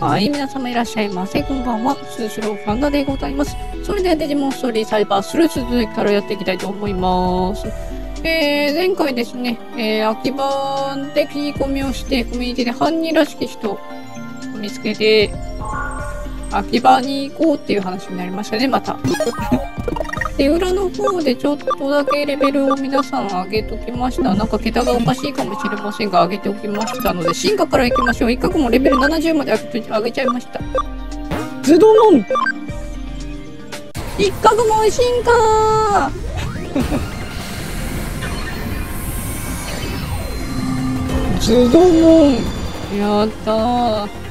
はい、皆様いらっしゃいませ。こんばんは。スーシローファンダでございます。それではデジモンストーリーサイバースルー続きからやっていきたいと思います。えー、前回ですね、えー、秋葉で聞き込みをして、コミュニティで犯人らしき人を見つけて、秋葉に行こうっていう話になりましたね、また。で、裏の方でちょっとだけレベルを皆さん上げときました。なんか桁がおかしいかもしれませんが、上げておきましたので、進化から行きましょう。一角もレベル70まで上げちゃいました。ズドノン一角も進化ズドノンやったー。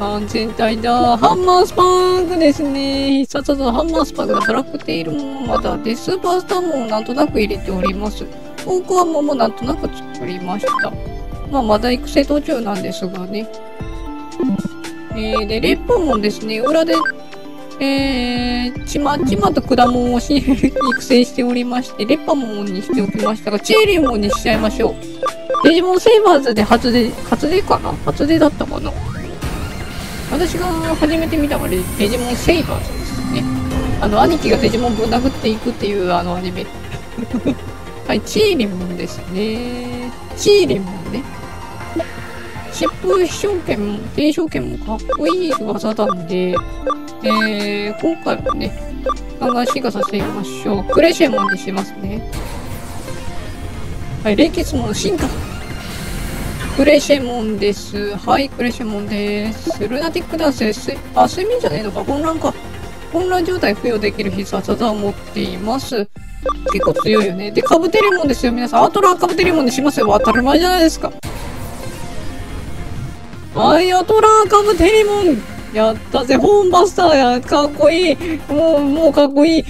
完全体だ。ハンマースパークですね。必殺技ハンマースパークだ。ブラックテイルもまだで、スーパースターもなんとなく入れております。フォークワンももなんとなく作りました。まあ、まだ育成途中なんですがね。えー、で、レッパモンですね。裏で、えー、ちまちまと果物を育成しておりまして、レッパモンにしておきましたが、チェーリモンにしちゃいましょう。デジモンセイバーズで初出、初出かな？初出だったかな？私が初めて見たのはデジモンセイバーズですね。あの、兄貴がデジモンぶん殴っていくっていうあのアニメ。はい、チーリモンですね。チーリモンね。疾風飛翔剣も、低昇剣もかっこいい技なんで、えー、今回はね、ガンガン進化させてみましょう。クレシェモンにしますね。はい、レキスモン進化クレシェモンです。はい、クレシェモンです。ルナティックダンスです。あ、睡眠じゃねえのか。混乱か。混乱状態付与できる必殺技を持っています。結構強いよね。で、カブテリモンですよ。皆さん、アートラーカブテリモンにしますよ。当たり前じゃないですか。はい、アトラーカブテリモンやったぜ、ホーンバスターや。かっこいい。もう、もうかっこいい。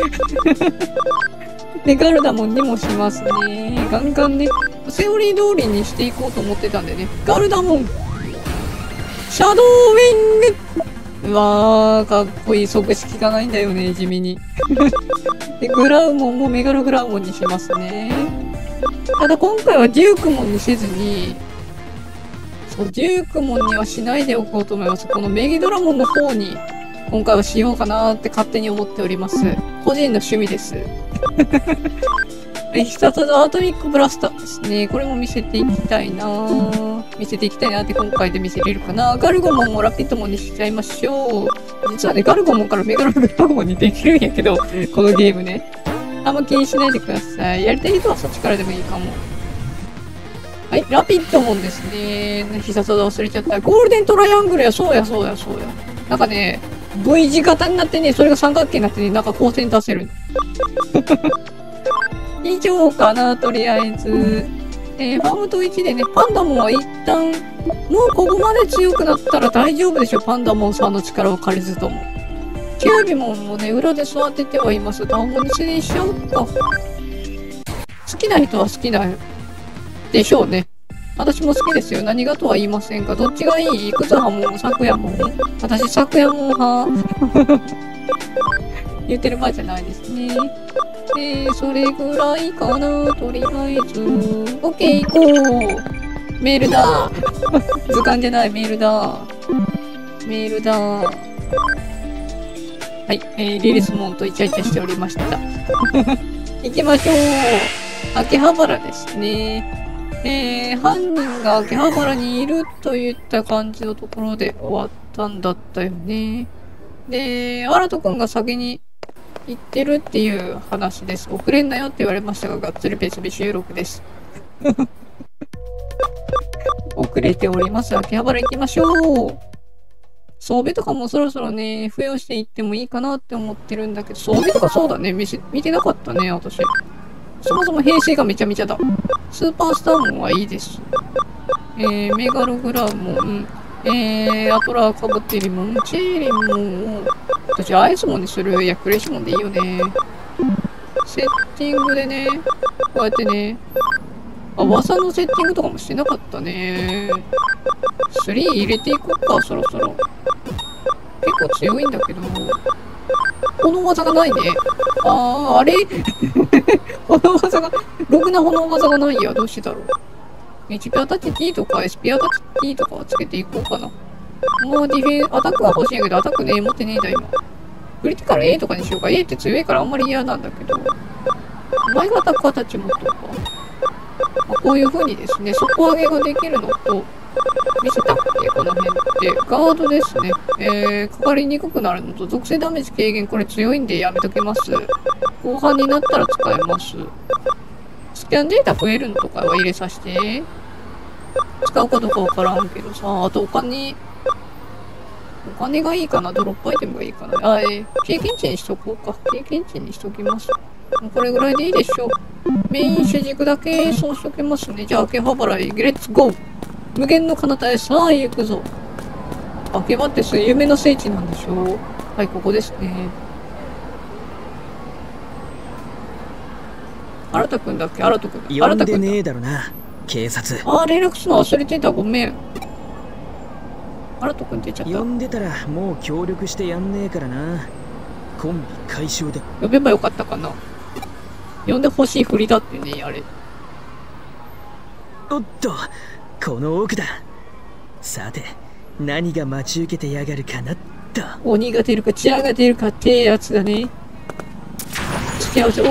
で、ガルダモンにもしますね。ガンガンね。セオリー通りにしていこうと思ってたんでね。ガルダモンシャドウウィングうわー、かっこいい。即死効かないんだよね、地味に。で、グラウモンもメガログラウモンにしますね。ただ今回はデュークモンにせずに、そう、デュークモンにはしないでおこうと思います。このメギドラモンの方に、今回はしようかなーって勝手に思っております。個人の趣味です。必殺のアトミックブラスターですね。これも見せていきたいな見せていきたいなって今回で見せれるかなガルゴモンもラピットモンにしちゃいましょう。実はね、ガルゴモンからメガログラモンにできるんやけど、このゲームね。あんま気にしないでください。やりたい人はそっちからでもいいかも。はい、ラピットモンですね。必殺技忘れちゃった。ゴールデントライアングルや、そうや、そうや、そうや。なんかね、V 字型になってね、それが三角形になってね、なんか光線出せる。以上かな、とりあえず。えー、ファームと1でね、パンダモンは一旦、もうここまで強くなったら大丈夫でしょ、パンダモンさんの力を借りずとも。キュービモンもね、裏で育ててはいます。団子にしにしちゃおうか。好きな人は好きな、でしょうね。私も好きですよ。何がとは言いませんが、どっちがいい？クズハモン、昨夜もん私、昨夜もん派。言ってる場合じゃないですね。えー、それぐらいかな、とりあえず。オッケー、行こう。メールだ。図鑑じゃない、メールだ。メールだ。はい、えー、リリスモンとイチャイチャしておりました。行きましょう。秋葉原ですね。えー、犯人が秋葉原にいるといった感じのところで終わったんだったよね。で、新人くんが先に行ってるっていう話です。遅れんなよって言われましたが、がっつり別日収録です。遅れております。秋葉原行きましょう。装備とかもそろそろね、付与していってもいいかなって思ってるんだけど、装備とかそうだね、見てなかったね、私。そもそも編成がめちゃめちゃだ。スーパースターモンはいいです。えー、メガログラモン、えー、アトラーカブテリモン、チェーリモンを、私アイスモンにする。いや、クレシモンでいいよね。セッティングでね、こうやってね、あ、技のセッティングとかもしてなかったね。3入れていこうか、そろそろ。結構強いんだけど、炎技がないね。あー、あれ？炎技が、ろくな炎技がないや。どうしてだろう。HP アタッチ T とか SP アタッチ T とかはつけていこうかな。もうディフェン、アタックは欲しいんやけど、アタックね、持ってねえだ、今。クリティカル A とかにしようか。A って強いからあんまり嫌なんだけど。前がアタックアタッチ持っとくか。まあこういう風にですね、底上げができるのと、見せたっけ？この辺って。ガードですね。えー、かかりにくくなるのと、属性ダメージ軽減、これ強いんでやめときます。後半になったら使えます。スキャンデータ増えるのとかは入れさせて。使うかどうかわからんけどさ、あとお金、お金がいいかな？ドロップアイテムがいいかな？あ、えー、経験値にしとこうか。経験値にしときます。これぐらいでいいでしょう。メイン主軸だけそうしときますね。じゃあ、秋葉原へ、レッツゴー無限の彼方へ、さあ行くぞ。秋葉ってそういう夢の聖地なんでしょうはい、ここですね。新田くんだっけ？新田くんだ。呼新田くんだんでね。えだろな警察あー、連絡するの？忘れてた。ごめん。新田くんって言っちゃった。呼んでたらもう協力してやんねえからなコンビ解消で呼べばよかったかな。呼んでほしいふりだってね、あれ。おっとこの奥ださて何が待ち受けてやがるかなっと鬼が出るか、血が出るかってやつだね。付き合うぞ。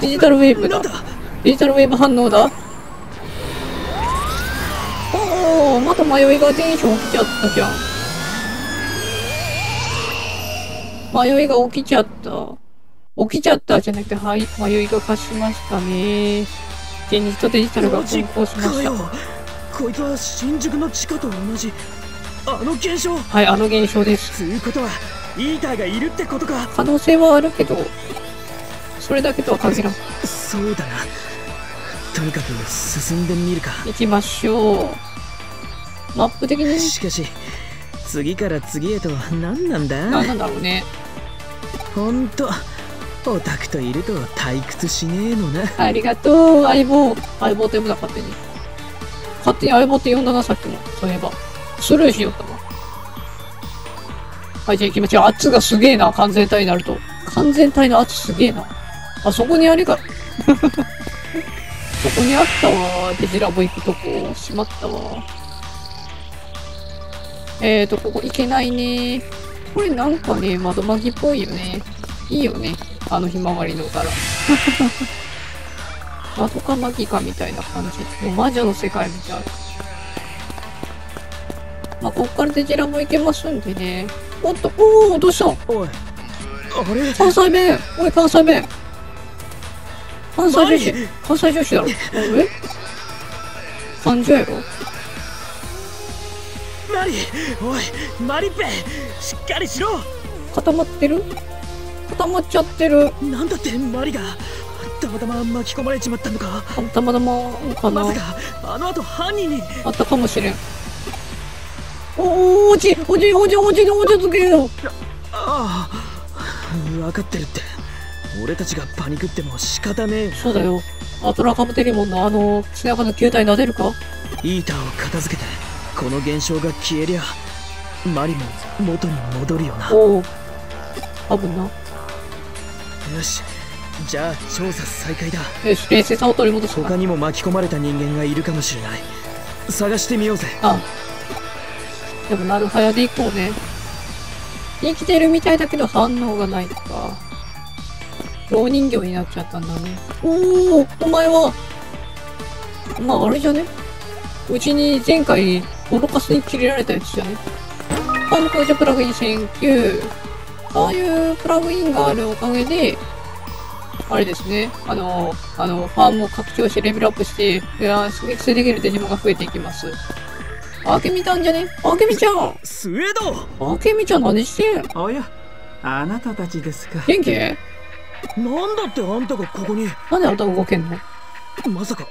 デジタルウェーブだデジタルウェーブ反応だ。おお、また迷いがテンション起きちゃったじゃん。迷いが起きちゃった。起きちゃったじゃなくて、はい、迷いが貸しましたね。現実とデジタルがマジ混交しました。こいつは新宿の地下と同じあの現象はい、あの現象です。つうことはイーターがいるってことか可能性はあるけど、それだけとは限らん。そうだなとにかく進んでみるか行きましょう。マップ的にしかし次から次へと何なんだ？何なんだろうね。ほんとオタクといると退屈しねえのなありがとう、相棒。相棒って呼ぶな、勝手に。勝手に相棒って呼んだな、さっきも。そういえば。スルーしよったわ。はい、じゃあ行きましょう。圧がすげえな、完全体になると。完全体の圧すげえな。あ、そこにあれが。そこにあったわ。デジラボ行くとこ。しまったわ。えーと、ここ行けないね。これなんかね、窓巻きっぽいよね。いいよね。あのひまわりの柄。窓かマギかみたいな感じ。もう魔女の世界みたい。まあ、こっからデジラも行けますんでね。おっと、おお、どうした？おいあれ？関西弁おい、関西弁関西女子。関西女子だろ。え？感情やろ？マリおいマリッペしっかりしろ。固まってる？固まっちゃってる。なんだってマリがたまたま巻き込まれちまったのか。たまたまかな？まさかあの後犯人に。あったかもしれん。おー、落ち、落ち、落ち、落ち、落ち着けよ。ああ分かってるって俺たちがパニクっても仕方ねえよそうだよ。アトラカムテリモンのあの、背中の球体撫でるか？イーターを片付けてこの現象が消えりゃマリも元に戻るよなおお。多分な。よしじゃあ調査再開だよし、冷静さを取り戻すか他。にも巻き込まれた人間がいるかもしれない探してみようぜあ。でも、なるはやで行こうね。生きてるみたいだけど反応がないのか。老人形になっちゃったんだね。おお、お前は、まあ、あれじゃね？うちに前回、ボロカスに切れられたやつじゃね？あの、これじゃプラグイン選球。ああいうプラグインがあるおかげで、あれですね、あの、あの、ファームを拡張してレベルアップして、いやー、育成できるデジモンが増えていきます。あけみちゃんじゃね？あけみちゃんスウェードあけみちゃん何してん？おや、あなたたちですか。元気？なんだってあんたがここになんであんた動けんの？まさか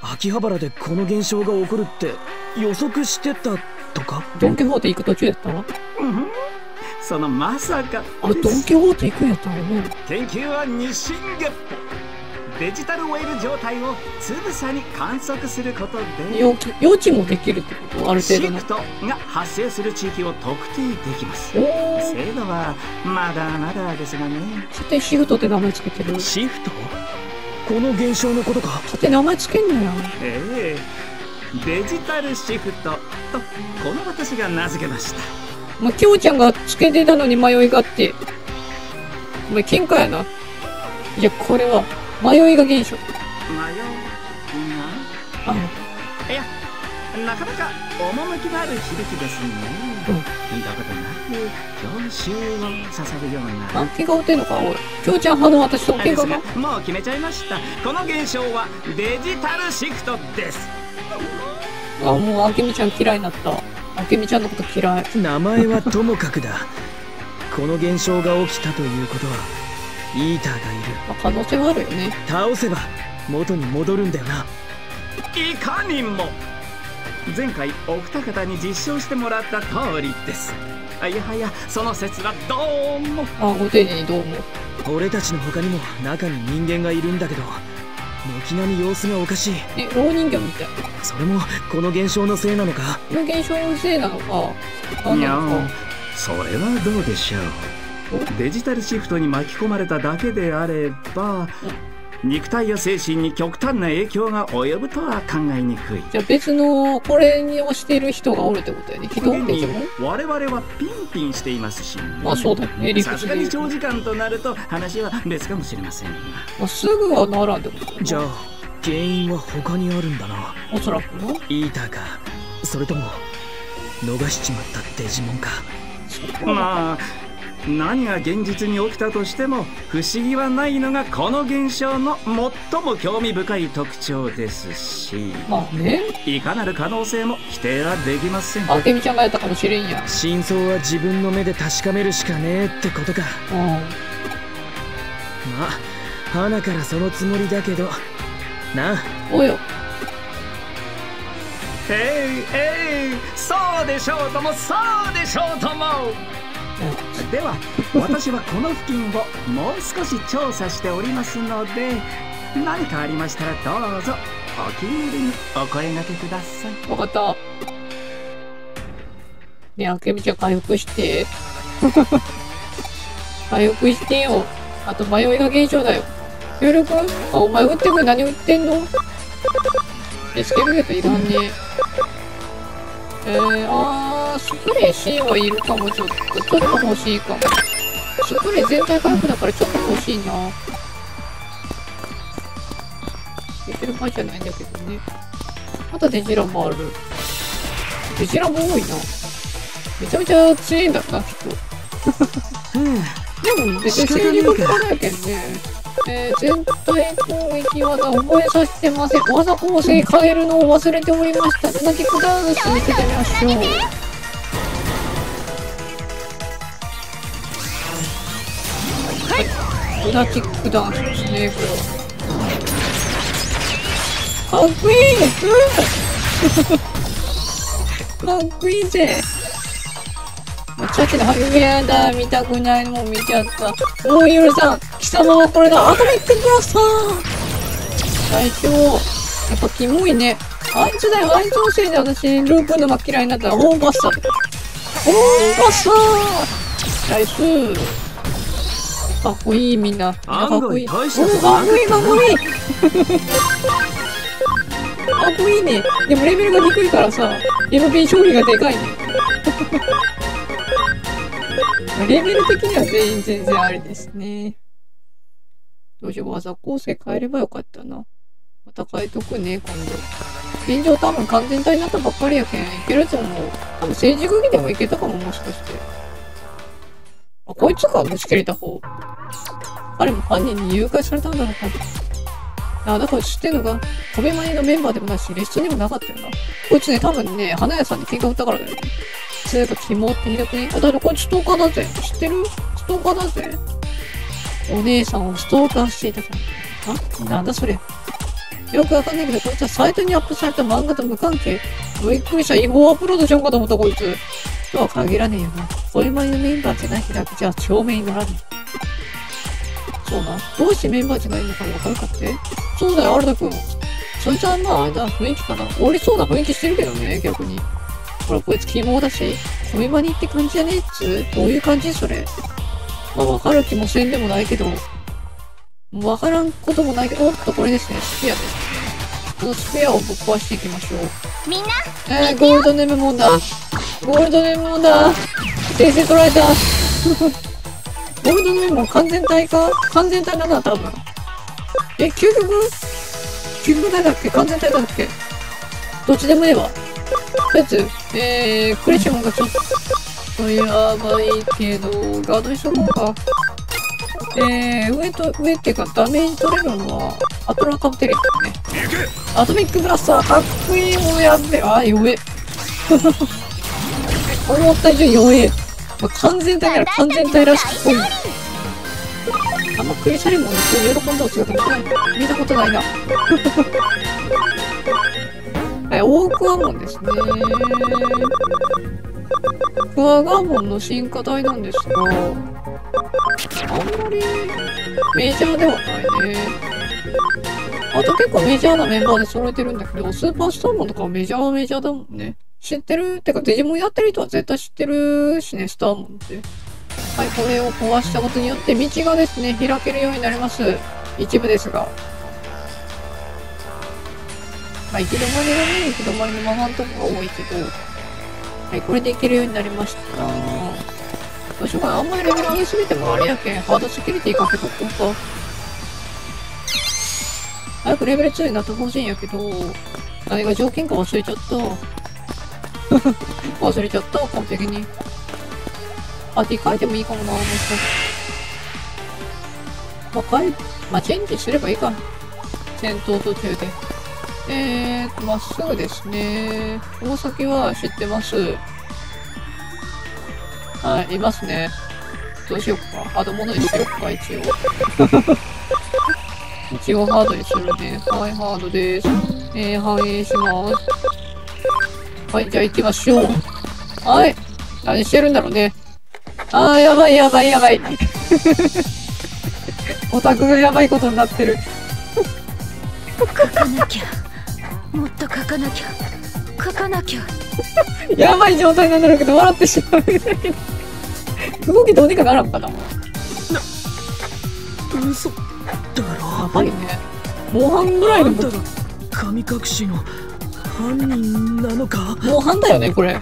秋葉原でこの現象が起こるって予測してたとか？ドンキホーテ行く途中やったわうんそのまさか。あれ、ドンキホーテ行くんやったよね。研究は日進月歩。デジタルウェーブ状態をつぶさに観測することで、予期予知もできるってこと？ある程度のシフ。トが発生する地域を特定できます。精度はまだまだですがね。勝手にシフトって名前つけてる？シフト？この現象のことか？勝手に名前つけんなよ。ええデジタルシフトとこの私が名付けましたお前、きょうちゃんがつけてたのに迷いがあって。お前、喧嘩やな。いや、これは、迷いが現象。迷うないやなかなか趣のある響きですね、うん。どことなく郷愁をささるようあな、喧嘩売ってんのか？おい。きょうちゃん派の私とあ喧嘩がかもう決めちゃいました。この現象はデジタルシフトです。あ、もう、あけみちゃん嫌いになった。あけみちゃんのこと嫌い。名前はともかくだ。この現象が起きたということはイーターがいるまあ、可能性はあるよね。倒せば元に戻るんだよないかにも前回お二方に実証してもらった通りですあいやはやその説はどうもあ、ご丁寧にどうも。俺たちの他にも中に人間がいるんだけど軒並み様子がおかしいえ、老人形みたい。それもこの現象のせいなのか？この現象のせいなのか。何いや。それはどうでしょうデジタルシフトに巻き込まれただけであれば肉体や精神に極端な影響が及ぶとは考えにくい。じゃあ別の、これに押してる人がおるってことやね。人現に我々はピンピンしていますし、まあそうだよね。さすがに長時間となると話は別かもしれませんが。まあ、すぐはならんってことじゃあ原因は他にあるんだな。おそらくな。イーターか。それとも逃しちまったデジモンか。まあ何が現実に起きたとしても不思議はないのがこの現象の最も興味深い特徴ですしまあね。いかなる可能性も否定はできませんあけみちゃんがやったかもしれんや。真相は自分の目で確かめるしかねえってことかうん。まあ花からそのつもりだけどなあおよ。えいえいそうでしょうともそうでしょうともでは私はこの付近をもう少し調査しておりますので何かありましたらどうぞお気軽にお声掛けくださいわかった。ねえ、あけみちゃん回復して。回復してよ。あと迷いが現象だよ。協力あ、お前撃ってくれ何撃ってんの？エスケープゲートいらんねえー、あー、スプレー C はいるかも、ちょっと。ちょっと欲しいかも。スプレー全体回復だからちょっと欲しいな。言ってる場合じゃないんだけどね。あとデジラもある。デジラも多いな。めちゃめちゃ強いんだな、きっと。でも別に戦力がないけんね。えー、全体攻撃技覚えさせてません。技構成変えるのを忘れておりました。ルナティックダンス見せてみましょう。はい。ルナティックダンスですね、これは。かっこいいうんかっこいいぜチャチの励やだ見たくないのも見ちゃったもう許さん貴様はこれだアトミックブラスター最強やっぱキモいねあいつだよあいつのせいで私ループの真っ嫌いになったらホーンバッサーホーンバッサーナイスかっこいいみんなみんなかっこいいかっこいいかっこいいかっこいいね。でもレベルが低いからさ、MP 勝利がでかいね。レベル的には全員全然ありですね。どうしよう、技構成変えればよかったな。また変えとくね、今度。現状多分完全体になったばっかりやけん、いけると思う。多分政治区議でもいけたかも、もしかして。あ、こいつか、ぶち切れた方。彼も犯人に誘拐されたんだろう、多分。あ、だから知ってんのが、コベマニのメンバーでもないし、レッスンにもなかったよな。こいつね、多分ね、花屋さんに喧嘩売ったからだよね。そういえば、キモってひどくね？あ、だってこいつストーカーだぜ。知ってる？ストーカーだぜ。お姉さんをストーカーしていたから。あなんだそれ。よくわかんないけど、こいつはサイトにアップされた漫画と無関係。びっくりした。違法アップロードしようかと思った、こいつ。とは限らねえよな。コベマニのメンバーじゃないだけじゃ証明にならねえ。そうな。どうしてメンバーじゃないのかわかるかって？そうだよ、新田くん。そいつはまあ、あれだ、雰囲気かな。おりそうな雰囲気してるけどね、逆に。ほら、こいつ希望だし、コミマニって感じじゃねえっつう？どういう感じそれ？まあ、わかる気もせんでもないけど、わからんこともないけど、おっと、これですね、スピアですね。このスペアをぶっ壊していきましょう。みんなえー、ゴールドネムモンだ。ゴールドネムモンだ。先生取られた。ゴールドネムモン完全体か？完全体なんだ、多分。え、究極？究極体だっけ？完全体だっけ？どっちでもええわ。とりあえず、えー、クレションがちょっとやばいけど、ガードにしとこうか。えー、上と、上っていうかダメージ取れるのは、アトラカプテリックね。アトミックブラスター、かっこいいもうやっべ。あ、弱え。思った以上に弱え。まあ、完全体なら完全体らしくっぽい。あんまクリシャリモンで喜んだお姿見た見たことないな。はい、オークワモンですね。クワガモンの進化体なんですが、あんまりメジャーではないね。あと結構メジャーなメンバーで揃えてるんだけど、スーパーストーンモンとかはメジャーはメジャーだもんね。知ってる？ってかデジモンやってる人は絶対知ってるしね、スターモンって。はい、これを壊したことによって道がですね、開けるようになります。一部ですが。まあ、行き止まりがね、行き止まりのままのとこが多いけど、はい、これで行けるようになりました。どうしようか。あんまりレベル上げすぎてもあれやけん、ハードセキュリティかけとこうか。早くレベル2になってほしいんやけど、何が条件か忘れちゃった。忘れちゃった、完璧に。あ、で変えてもいいかもな、もしかして。まあ、変え、まあ、チェンジすればいいか。戦闘途中で。えーと、まっすぐですね。この先は知ってます。はい、いますね。どうしようか。ハードモードにしようか、一応。一応ハードにするね。はい、ハードです。えー、反映します。はい、じゃあ行きましょう。はい。何してるんだろうね。あー、やばいやばいやばい。オタクがやばいことになってる。書かなきゃもっと書かなきゃ書かなきゃ やばい状態なんだろうけど、笑ってしまう。動きどうにかならんかな。嘘だろやばいね。模範ぐらいのあんたが神隠しの犯人なのか？模範だよね、これ。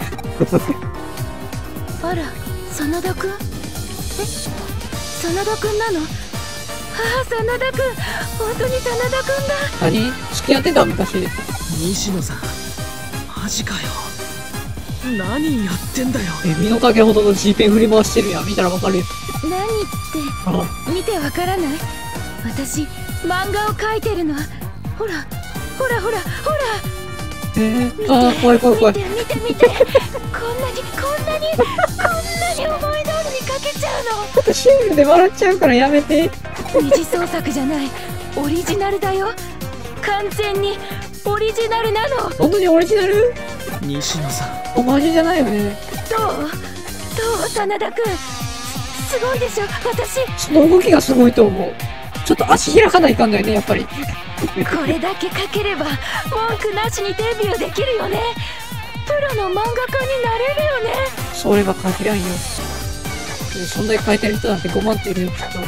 あら真田くんえ？真田くんなの？ああ真田くん本当に真田くんだ。何？付き合ってた昔。西野さんマジかよ。何やってんだよ。え、身の丈ほどの G ペン振り回してるやん。見たらわかるよ。何っあて見てわからない？私漫画を描いてるの。ほらほらほらほらえー、あー、怖い怖い怖い。見。て見て。見てこんなにこんなにこんなに思い通りに描けちゃうの。シングルで笑っちゃうからやめて。二次創作じゃない。オリジナルだよ。完全にオリジナルなの。本当にオリジナル？西野さん。オマージュじゃないよね。どう？どう？真田くんすごいでしょ。私。その動きがすごいと思う。ちょっと足開かないかんだよね、やっぱり。これだけ描ければ文句なしにデビューできるよねプロの漫画家になれるよねそれは限らんよ。そんなに書いてる人なんて5万っているよ、きっと。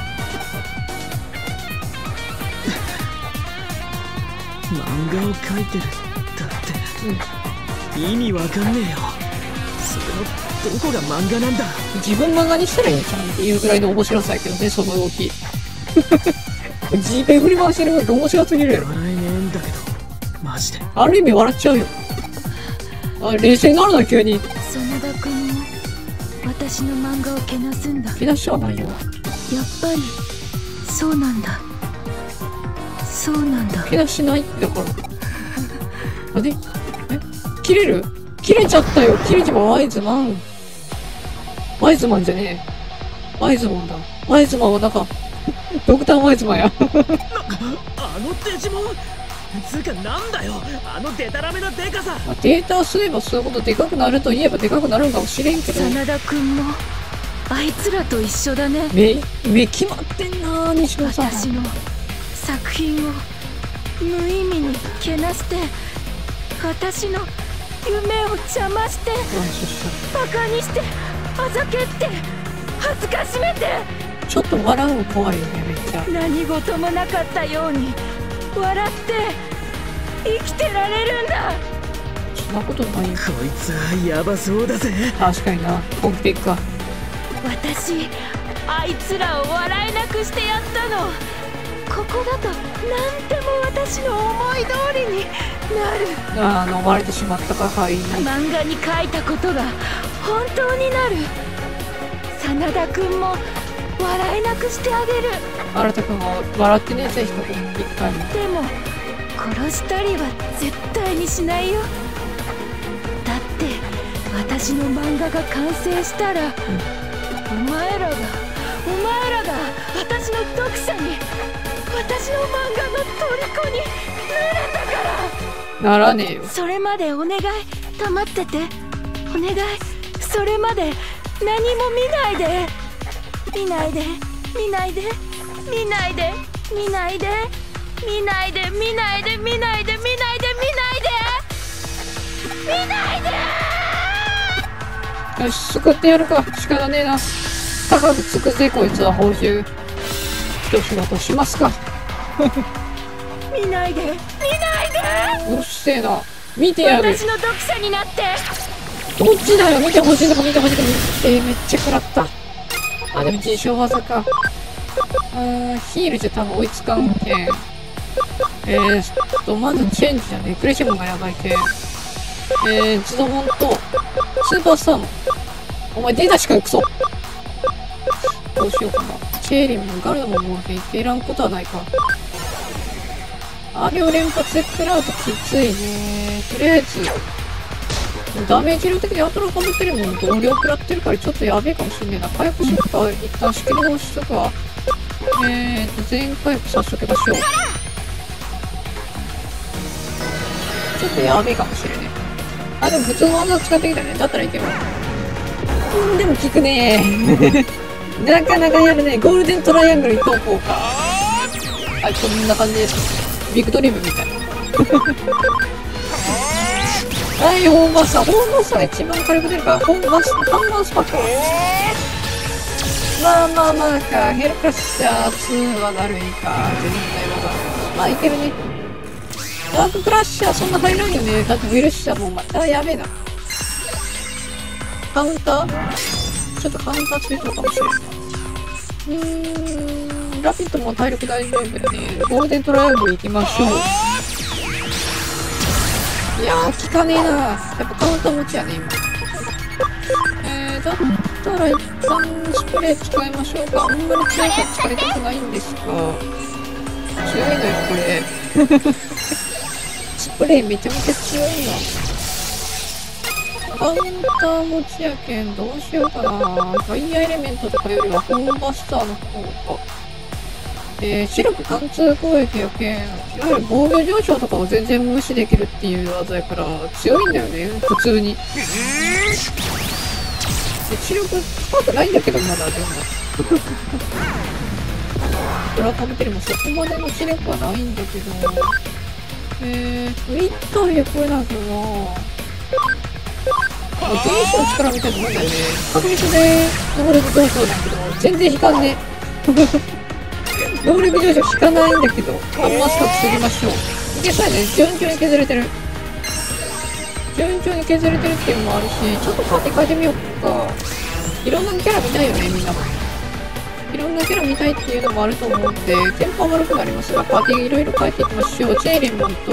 漫画を描いてるだって、意味わかんねえよそれのどこが漫画なんだ自分漫画にしたらいいじゃんっていうぐらいの面白さやけどね、その動き。G ペン振り回してるのが面白すぎるやろ。笑えねえんだけどマジである意味笑っちゃうよ。あ、冷静になるな、急に。真田くんも私の漫画をけなすんだやっ吹き出しはないよ。ぱりそうなんだそうなんだ吹き出しないだから。あれえ？切れる？切れちゃったよ。切れちまうワイズマン。ワイズマンじゃねえ。ワイズマンだ。ワイズマンはなんか、ドクターワイズマンや。あのデジモン。つうかなんだよ。あのデタラメなデカさ。まあ、データ吸えば吸うほどでかくなるといえばでかくなるんかもしれんけど、真田くんもあいつらと一緒だね。目、目決まってんな西野さん。私の作品を無意味にけなして私の夢を邪魔してバカにしてあざけって恥ずかしめてちょっと笑うの怖いよね、めっちゃ。何事もなかったように笑って生きてられるんだそんなことないよ。こいつはヤバそうだぜ確かにな。本気でいくか。私あいつらを笑えなくしてやったのここだと何でも私の思い通りになるああ、飲まれてしまったか、はい。漫画に書いたことが本当になる真田君も笑えなくしてあげる。新田くんは笑ってね、ぜひとも一回も。でも殺したりは絶対にしないよ。だって私の漫画が完成したら、お前らがお前らが私の読者に私の漫画の虜になるんだから。ならねえよ。それまでお願い黙ってて。お願い。それまで何も見ないで見ないで見ないで見ないで見ないで見ないで見ないで見ないで見ないで見ないで見ないでよし、救ってやるか。仕方ねえな。高くつくぜ、こいつは報酬。一仕事しますか。見ないで見ないでうるせえな。見てやる。私の読者になってどっちだよ見てほしいとか見てほしいとか見て、めっちゃ食らった。あ、でも自称技か。あー、ヒールじゃ多分追いつかんけん。えーっと、まずチェンジじゃね。クレシモンがやばいけん。えー、ズドモンと、スーパースターも。お前出たしかよ、クソ。どうしようかな。チェーリンもガルドももういけらんことはないか。あれを連発で食らうときついね。とりあえず、ダメージ量的にアトラかぶってるもん同量食らってるからちょっとやべえかもしんねえな。回復しようか。一旦仕切り直しとくわ。えーと、全回復させときましょう。ちょっとやべえかもしれねえ。あ、でも普通の技使ってきたね。だったらいける。うん、でも効くねえ なかなかやるね。ゴールデントライアングルに投稿か。はい、こんな感じです。ビクトリームみたいな。はい、ホーンバスター。ホンバスター一番火力出るから、ホーンバスター、ハンマースパック。まあまあまあか、ヘルクラッシャー2はだるいか、全体技。まあいけるね。ダーククラッシャーそんな入らんよね。だってウィルシャーもまたやべえな。カウンター？ちょっとカウンターついてるかもしれん。うーん、ラピットも体力大丈夫だね。ゴールデントライアングル行きましょう。いやー、効かねえなやっぱカウンター持ちやね、今。えー、だったら一旦スプレー使いましょうか。あんまり強いから使いたくないんですが。強いのよ、これ。スプレーめちゃめちゃ強いな。カウンター持ちやけん、どうしようかな。ファイヤーエレメントとかよりはホームバスターの方が。えー、視力貫通攻撃やけ、いわゆる防御上昇とかを全然無視できるっていう技やから、強いんだよね、普通に。で視力高くないんだけど、まだでも。裏食べてるもそこまでの視力はないんだけど。えー、ウィッターでこれなんだけどなあ、原子の力みたいなもんだよね。確率で能力上昇だけど、全然引かんね。能力上昇引かないんだけど、あんまスカ防ぎましょう。いけそうやね。順調に削れてる。順調に削れてるっていうのもあるし、ちょっとパーティー変えてみようか。いろんなキャラ見たいよね、みんなも。いろんなキャラ見たいっていうのもあると思うんで、テンポ悪くなりますが、パーティーいろいろ変えていきましょう。チェーリンモンと、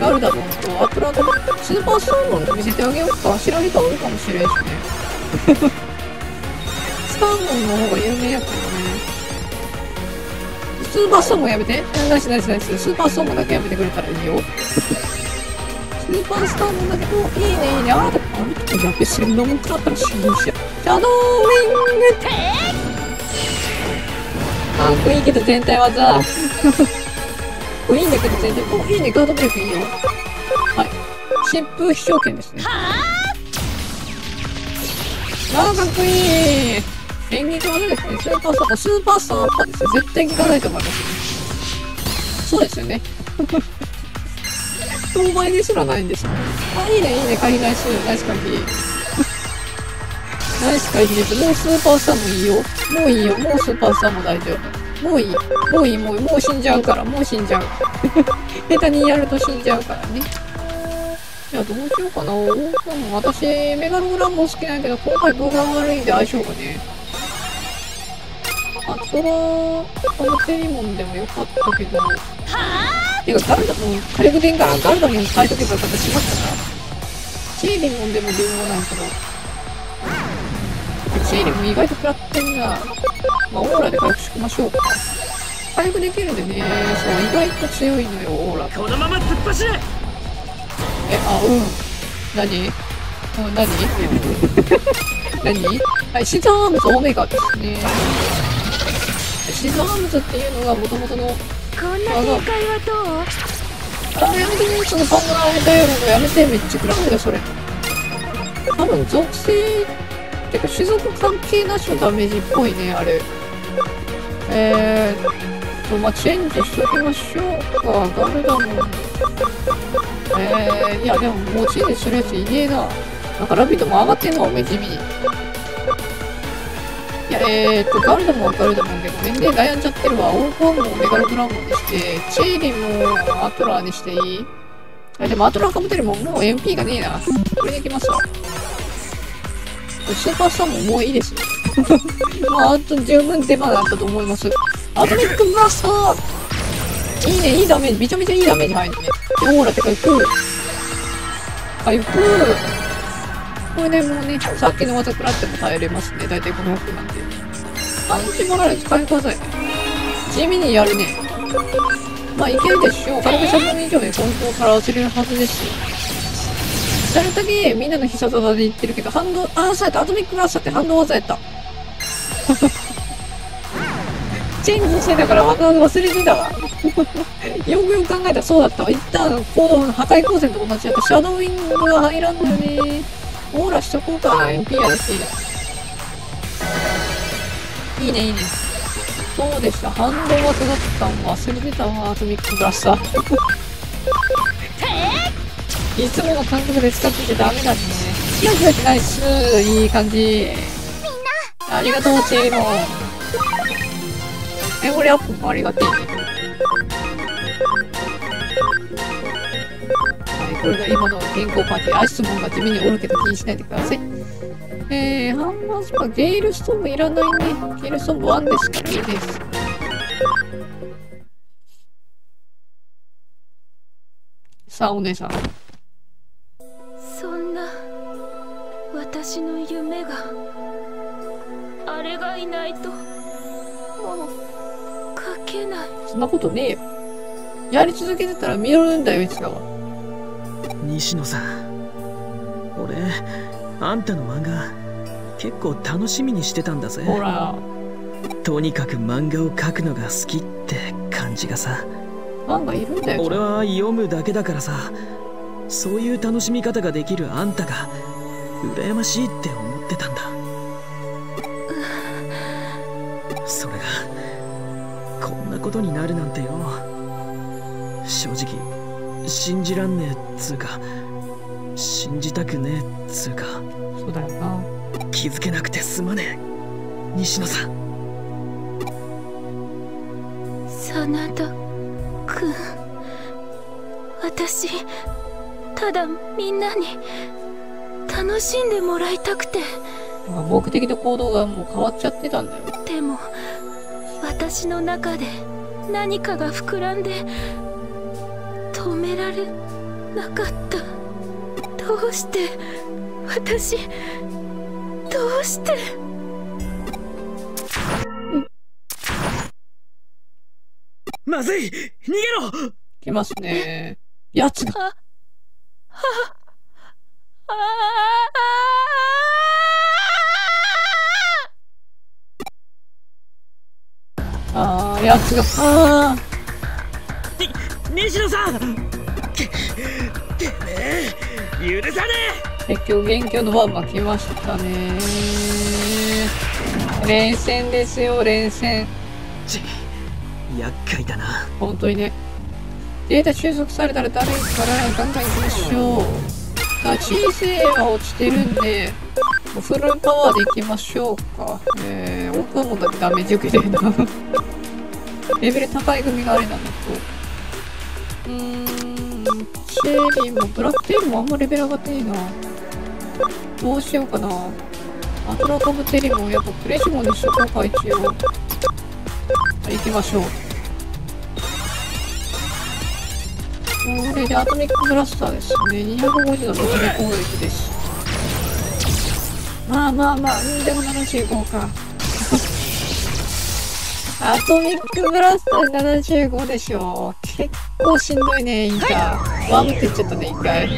ガルダモンと、ラドモン、スーパーストーンモンと見せてあげようか。知らん人おるかもしれんしね。スターモンの方が有名やからね。スーパーストーンもやめて。ナイスナイスナイス。スーパーストーンもだけやめてくれたらいいよ。スーパースターもだけど、いいねいいね。あー、やべ、洗脳も食らったら死ぬしや。シャドーウィングテかっこいいけど全体技。かっこいいんだけど全体、おいいね、ガードブレイクいいよ。はい。疾風飛翔剣ですね。あー、かっこいい演劇技ですね。スーパースター、スーパースターアッパーですね。絶対効かないと思います。そうですよね。当倍ですらないんです。あ、いいね、いいね、回避ナイス、ナイス回避。ナイス回避です。もうスーパースターもいいよ。もういいよ。もうスーパースターも大丈夫。もういい。もういい、もういい。もう死んじゃうから、もう死んじゃう。下手にやると死んじゃうからね。いや、どうしようかな。私、メガログランも好きなんやけど、今回動画が悪いんで相性がね。あ、そら、このテリモンでもよかったけど。はぁてか、ガルダモン、火力電からガルダモン変えとけばよかったしまったな。チーリモンでも微妙なんやけど。チーリも意外と食らってんな。まあ、オーラで回復しましょうか。回復できるんでね、そう、意外と強いのよ、オーラ。このまま突っ走れえ、あ、うん。何うん、何何はい、シザーアームズオメガですね。シザームズっていうのが元々の、こんな展開はどう？あのやめてね、そのサムライダイヤルのやめて、めっちゃ食らうんだよ、それ。多分属性、てか種族関係なしのダメージっぽいね、あれ。えーっと、まあ、チェンジしときましょうか。ガルダモン。えー、いや、でももうチェンジするやついねえな。なんかラビットも上がってんのおめ地味に。いや、えーっと、ガルダモンはガルダモンけど、年齢悩んじゃってるわ。オーファンもメガログラモンにして、チェーリンもアトラーにしていい？あでもアトラーかぶってるもん、もう MP がねえな。これでいきますわ。スーパースターももういいですね。まあ、あと十分手間だったと思います。アトミックブラスターいいね、いいダメージ。めちゃめちゃいいダメージ入るね。オーラって回復。回復。これでもうね、さっきの技食らっても耐えれますね。だいたいこの服なんで。アンチモラル使いくださいね。地味にやるね。まあ、いけるでしょう。軽く100分以上でコントロから忘れるはずですよ。誰だけみんなの必殺技で言ってるけど、反動、ああ、そうやった。アトミックブラスターって反動技やった。チェンジしてたから忘れてたわ。よくよく考えたらそうだったわ。一旦、こう、破壊光線と同じやった。シャドウィングが入らんのよね。オーラしとこうかな。MP やるし。いいね、いいね。そうでした。反動技だったん忘れてたわ。アトミックブラスター。いつもの感覚で使っててダメだね。キラキラしないっす。いい感じ。みんなありがとう、チーム。メモリアップもありがてえこれが今の健康パーティー。ア質問が地味におるけど気にしないでください。えー、ハンマースパ、ゲイルストームいらないね。ゲイルストーム1ですからいいです。さあ、お姉さん。そんな私の夢があれがいないともう書けないそんなことねえよ。やり続けてたら見よるんだよ、いつかは。西野さん。俺あんたの漫画結構楽しみにしてたんだぜ。ほら、とにかく漫画を描くのが好きって感じがさ。ファンがいるんだよ。俺は読むだけだからさ。そういう楽しみ方ができるあんたが羨ましいって思ってたんだ。それがこんなことになるなんてよ。正直信じらんねえっつうか信じたくねえっつうかそうだよな。気づけなくてすまねえ西野さん真田くん私ただみんなに楽しんでもらいたくて目的と行動がもう変わっちゃってたんだよ。でも私の中で何かが膨らんで止められなかったどうして？私どうして？まずい逃げろ来ますね。やつが。あああー、やつが。あ西野さんてめえ許さねー。結局、元凶のバンバ来ましたね。連戦ですよ、連戦。ち厄介だな本当にね。データ収束されたら誰からガンガン行きましょう。さあ、小生は落ちてるんで、フルパワーで行きましょうか。えー、奥もだってダメージ受けてるな。レベル高い組があれなんだと。うーん、シェリーもブラックテーもあんまレベル上がっていいな。どうしようかな。アトラカブテリもやっぱプレシモンにしとこうか、一応。はい、行きましょう。これでアトミックブラスターですね。250のロケで攻撃です。まあまあまあ、でも75か。アトミックブラスター75でしょ。結構しんどいね、インター。ワームって言っちゃったね、一回。こ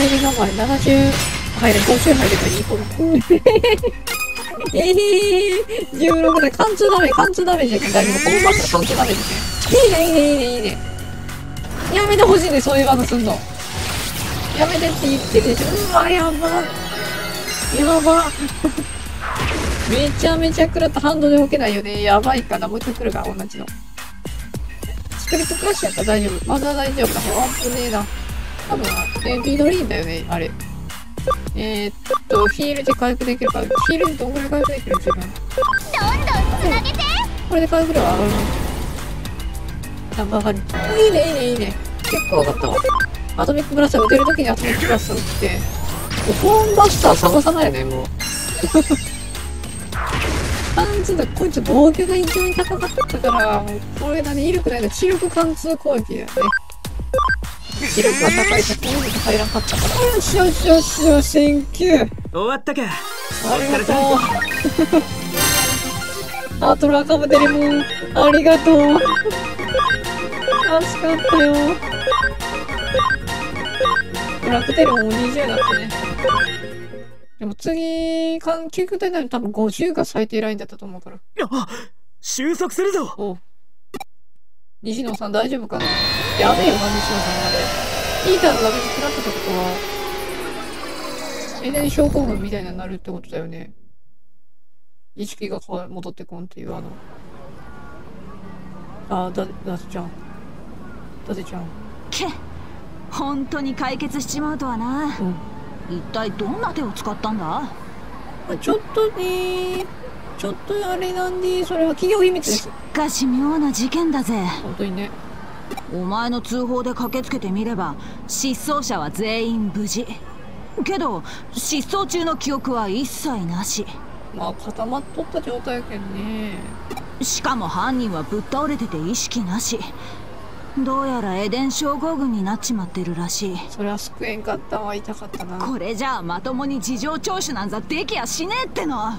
れで頑張れ、70入れ、50入ればいいと思う。ええー、16で貫通ダメ、貫通ダメージだけど大丈夫。このバスは貫通ダメージね。いいね、いいね、いいね、いいね。やめてほしいね、そういう技すんの。やめてって言ってるでしょ。うわ、やば。やば。めちゃめちゃ食らったハンドで動けないよね。やばいかな。もう一回来るか、同じの。スピリットクラッシュやったら大丈夫。まだ大丈夫だ。あ、危ねえな。多分、え、ビードリーンだよね、あれ。えー、っと、ヒールで回復できるから、ヒールでどんぐらい回復できる？自分。どんどんつなげてこれで回復量上がるの。あ、上がる。いいね、いいね、いいね。結構上がったわ。アトミックブラスター打てるときにアトミックブラスター打って、コーンバスター探さないよね、もう。貫通だ、こいつ防御が異常に高かったから、もうこれだね、威力ないの、知力貫通攻撃だよね。知力が高いと攻撃入らなかったから。よしよしよしよし、 Thank you。終わったかありがとう。アトラーカブテリモン、ありがとう。助かったよ。ラクテレモンも20だったね。でも次、環境隊なのに多分50が最低ラインだったと思うから。あ収束するぞおう西野さん大丈夫かな？やべえよな、西野さんまで。イーターのダメージ食らったってことは、エデン症候群みたいになるってことだよね。意識がこう戻ってこんっていうあの。あ、だ、だてちゃん。だてちゃん。け本当に解決しちまうとはなうん。一体どんな手を使ったんだ？まあちょっとね、ちょっとあれなんで、それは企業秘密です。しかし妙な事件だぜ本当にね。お前の通報で駆けつけてみれば失踪者は全員無事けど失踪中の記憶は一切なしまあ固まっとった状態やけんね。しかも犯人はぶっ倒れてて意識なしどうやらエデン症候群になっちまってるらしいそれは救えんかったわ、痛かったな。これじゃあまともに事情聴取なんざできやしねえっての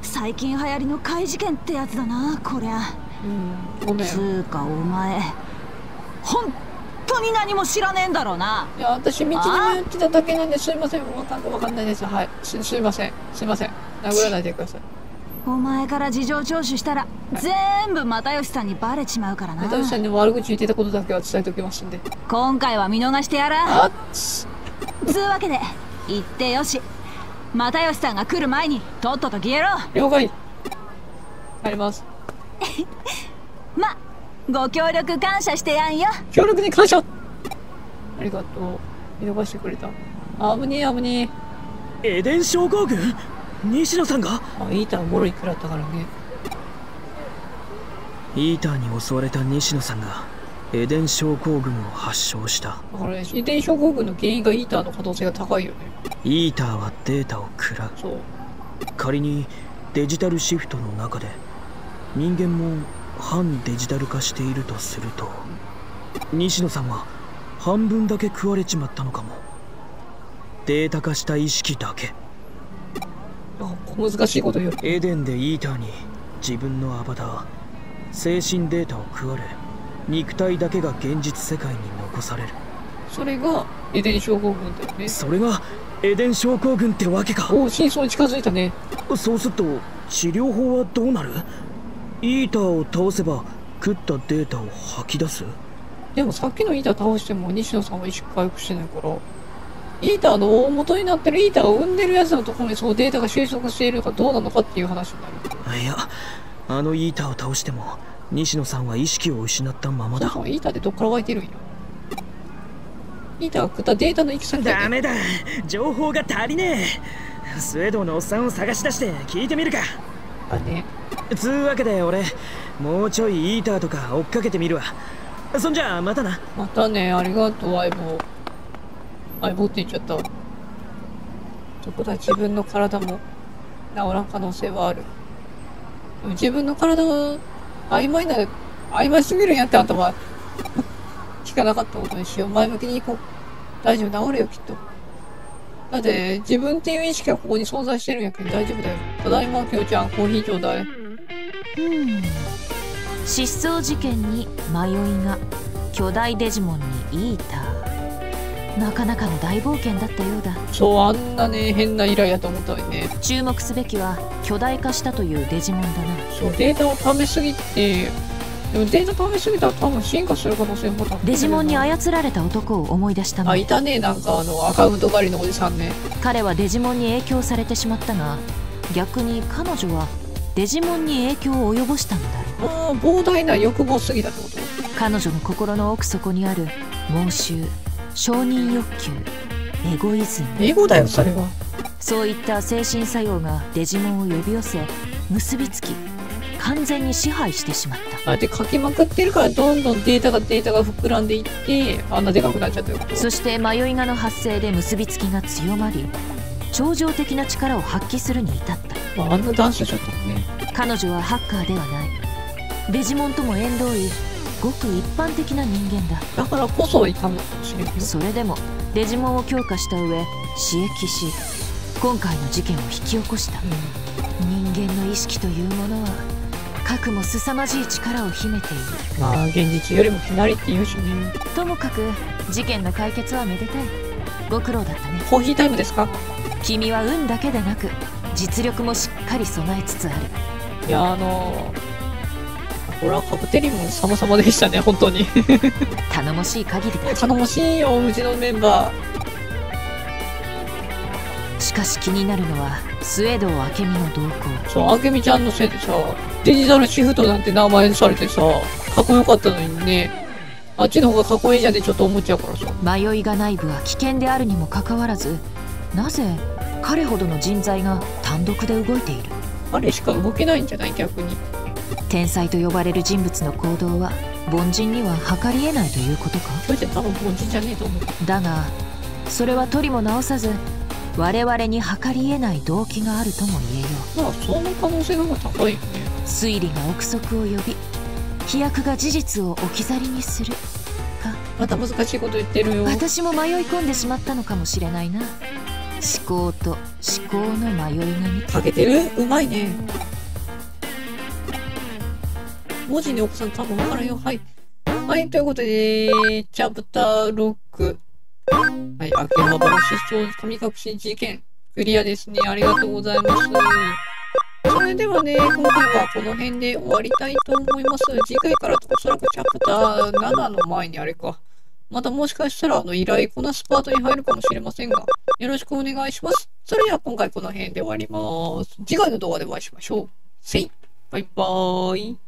最近流行りの怪事件ってやつだなこりゃうん、ごめん。つうかお前本当に何も知らねえんだろうないや、私、道に迷ってただけなんで、すいません。わかんわかんないです。はい。す、すいません。すいません。殴らないでください。お前から事情聴取したら全部又吉さんにバレちまうからな私さんに悪口言ってたことだけは伝えておきますんで。今回は見逃してやらあっつ。つうわけで言ってよし又吉さんが来る前にとっとと消えろ了解。帰ります。まご協力感謝してやんよ協力に感謝ありがとう。見逃してくれた。あぶねえ、あぶねえ。エデン症候群？西野さんが？あ、イーターもろいくらったからね。イーターに襲われた西野さんがエデン症候群を発症しただからね、遺伝症候群の原因がイーターの可能性が高いよね。イーターはデータを食らうそう。仮にデジタルシフトの中で人間も反デジタル化しているとすると西野さんは半分だけ食われちまったのかもデータ化した意識だけあ難しいこと言う。エデンでイーターに自分のアバター精神データを食われ肉体だけが現実世界に残されるそれが遺伝症候群だよね。それがエデン症候群ってわけかおお、真相に近づいたね。そうすると治療法はどうなる？イーターを倒せば食ったデータを吐き出す？でもさっきのイーター倒しても西野さんは意識回復してないから、イーターの大元になってるイーターを生んでるやつのところにそのデータが収束しているのかどうなのかっていう話になる。いやあのイーターを倒しても西野さんは意識を失ったままだそもイーターってどっから湧いてるんや？イーターが食ったデータの行き先だよね。メだ情報が足りねえスウェードのおっさんを探し出して聞いてみるかあね。つうわけで俺もうちょいイーターとか追っかけてみるわそんじゃまたなまたね、ありがとう、相棒。相棒って言っちゃった。とことは自分の体も治らん可能性はある。でも自分の体が曖昧な、曖昧すぎるんやって頭。聞かなかったことにしよう。前向きに行こう。大丈夫、治るよ、きっと。だって、自分っていう意識がここに存在してるんやけど大丈夫だよ。ただいま、きょうちゃん、コーヒーちょうだい。うん失踪事件に迷いが巨大デジモンにイーターなかなかの大冒険だったようだそう、あんなね、変な依頼やと思ったのにね。注目すべきは巨大化したというデジモンだなそう、データを貯めすぎて、でもデータ貯めすぎたら多分進化する可能性も。デジモンに操られた男を思い出したのあ、いたね、なんかあの、アカウント狩りのおじさんね。彼はデジモンに影響されてしまったが逆に彼女はデジモンに影響を及ぼしたのだろうああ、膨大な欲望すぎだってこと？彼女の心の奥底にある妄執承認欲求エゴイズム英語だよ、それは。そういった精神作用がデジモンを呼び寄せ結びつき完全に支配してしまったあえて書きまくってるから、どんどんデータがデータが膨らんでいって、あんなでかくなっちゃったよ。そして迷いがの発生で結びつきが強まり超常的な力を発揮するに至ったまあ、あんなダンスしちゃったもんね。彼女はハッカーではないデジモンとも縁遠いごく一般的な人間だ。だからこそいたのかもしれ。それでもデジモンを強化した上刺激し今回の事件を引き起こした。人間の意識というものは核も凄まじい力を秘めている。まあ、現実よりもきなりって言うしね。ともかく事件の解決はめでたい。ご苦労だったね。コーヒータイムですか？君は運だけでなく実力もしっかり備えつつある。いや、あのこれはカブテリも様々でしたね、本当に。頼もしい限りだ頼もしいよ、うちのメンバしかし気になるのはスウェード明美の動向ー。そう、あけみちゃんのせいでさ、デジタルシフトなんて名前されてさ、かっこよかったのにね、あっちの方がかっこいいじゃんってちょっと思っちゃうからさ。迷いが内部は危険であるにもかかわらずなぜ彼ほどの人材が単独で動いている？あれしか動けないんじゃない逆に。天才と呼ばれる人物の行動は凡人には計りえないということか？それじゃ多分凡人じゃねえと思う。だがそれは取りも直さず我々に計りえない動機があるとも言えよまあ、その可能性の方が高いよね。う推理が憶測を呼び飛躍が事実を置き去りにするまた難しいこと言ってるよ。私も迷い込んでしまったのかもしれないな思考と思考の迷いがにかけてる？うまいね。文字に奥さん多分わからんよ。はい。はい、ということで、チャプター6。はい、秋葉原失踪神隠し事件。クリアですね。ありがとうございます。それではね、今回はこの辺で終わりたいと思います。次回からおそらくチャプター7の前にあれか。またもしかしたらあの依頼こなすパートに入るかもしれませんが、よろしくお願いします。それでは今回この辺で終わります。次回の動画でお会いしましょう。せいバイバーイ